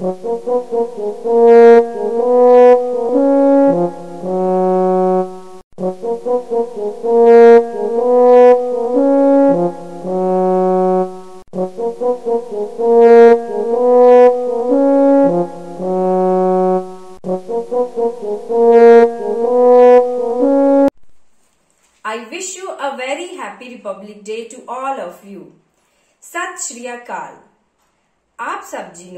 I wish you a very happy Republic Day to all of you. Sat Shri Akal. आप सब जी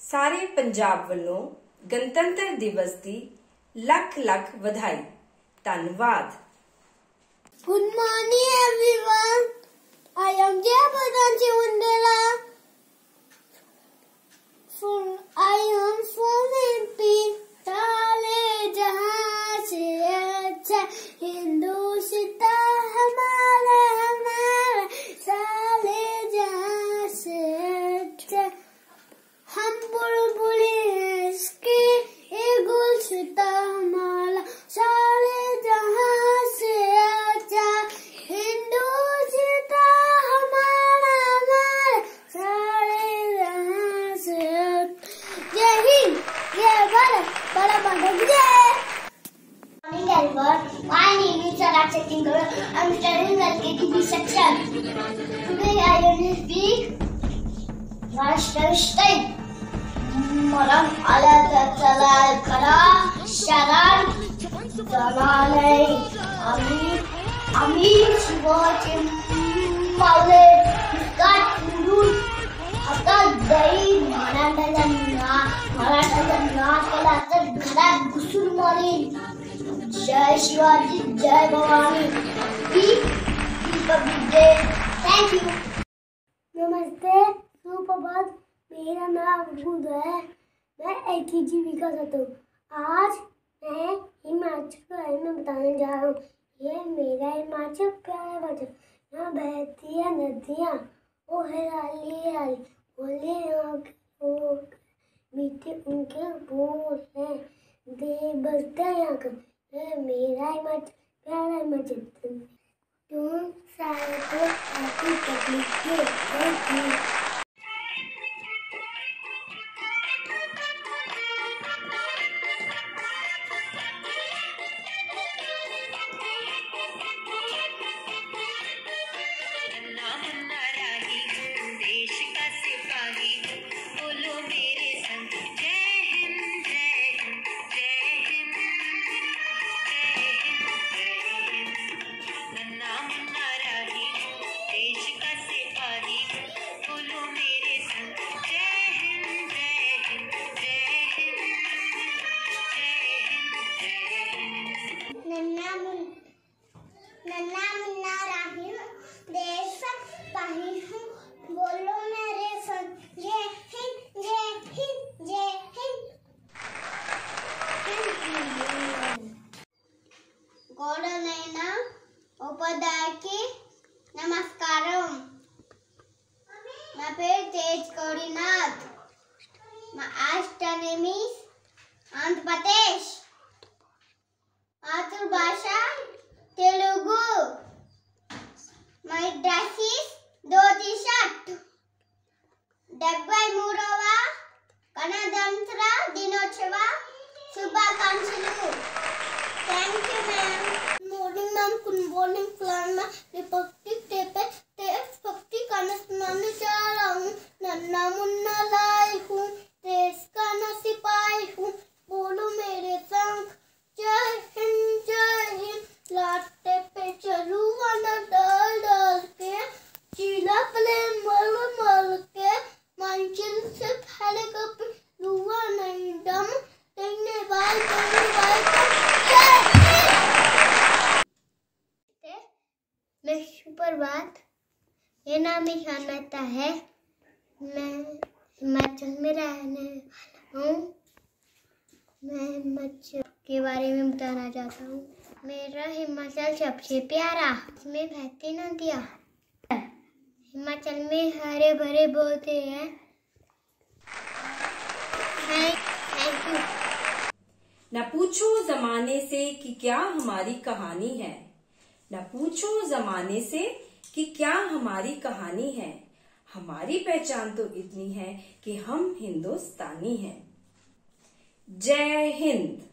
ਸਾਰੇ ਪੰਜਾਬ ਵੱਲੋਂ ਗਣਤੰਤਰ ਦਿਵਸ ਦੀ ਲੱਖ ਲੱਖ ਵਧਾਈ ਧੰਨਵਾਦ Good morning, everyone. I am Jay Pradanji My name is Akshay Singh. I'm studying at KTB section. Today I will be Rashtrashtai. Maram ala tatalal kara sharan zamanay ami ami shivatim mavle miskat kurul hatta dayi dai maratalana maratalana kala tar ghara gusul marin जय शिवाजी, जय Bhavani. Thank you नमस्ते, सुप्रभात। मेरा नाम बुध है। मैं एक ही जीविका करता हूँ। आज मैं हिमाचल के बारे में बताने जा रहा हूँ। ये मेरा हिमाचल प्यारा हिमाचल यहाँ बहती है नदियाँ। ओ हरियाली हरियाली बोले, यहाँ मीठे, उनके बोल हैं। दे बसते यहाँ का। मेरा मत प्यारा हिमाचल तुम सारे को ऐसी तकलीफ़ के గోడనైన ఉపాధ్యాయుకి నమస్కారం నా పేరు తేజ్ కోడినాథ్ మా ఆస్టర్ నేమ్ ఈస్ ఆంధ్రప్రదేశ్ మాతృభాష తెలుగు Angelou. ये नाम ईशान मेहता है। मैं हिमाचल में रहने वाला हूँ। मैं हिमाचल के बारे में बताना चाहता हूँ। मेरा हिमाचल सबसे प्यारा इसमें बहती नदियाँ हिमाचल में हरे भरे पौधे हैं। न पूछो जमाने से कि क्या हमारी कहानी है। न पूछो जमाने से कि क्या हमारी कहानी है? हमारी पहचान तो इतनी है कि हम हिंदुस्तानी हैं। जय हिंद।